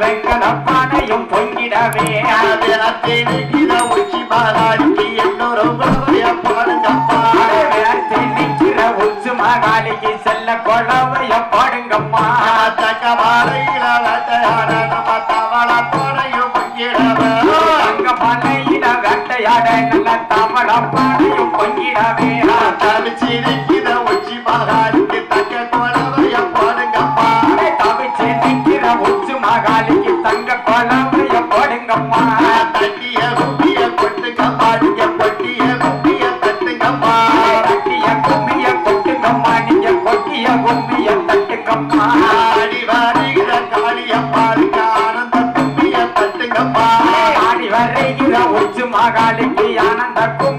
வெங்கடப்பானையும் பொங்கிடவே. அது நத்தேனு இத உச்சி பாலாடிக்கு என்னொரு பாடுங்கப்பா நிற்கிற உச்சு மகாலிக்கு செல்ல கொடவைய பாடுங்கம்மா. தங்க மாலையில வேட்டையாட நம்ம தவள போனையும் பொங்கிடவே. தங்க மாலையில உச்சி மகாலி தட்டுங்கம்மா தட்டிய கும்பிய கொட்டுங்கம்மா நீங்க கொட்டிய கும்பிய தட்டுங்கம்மா தட்டிய கும்பிய கொட்டுங்கம்மா நீங்க கொட்டிய கும்பிய தட்டுங்கம்மா ஆடி வருகிற காளியம்மாளுக்கு ஆனந்த கும்பிய தட்டுங்கம்மா ஆடி வருகிற ஒச்சு மகாளுக்கு ஆனந்த கும்பி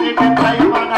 it, I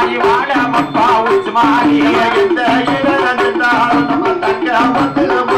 தாய் வாழ அப்பா உச்சுமாரி எந்த இடம் இருந்தாலும் வந்து ரொம்ப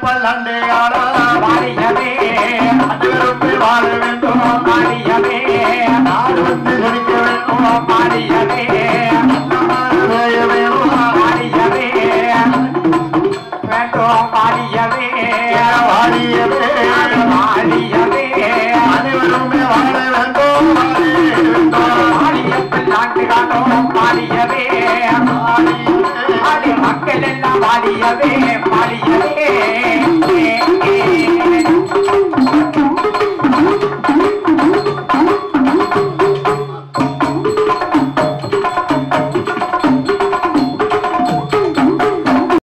பல்லாண்டே ஆடா மாறியமே அனைவருக்கு வாழ வேண்டும் மாறியமே நாடுக்கு நெருக்க வேண்டும் பாடியவே பாடியவே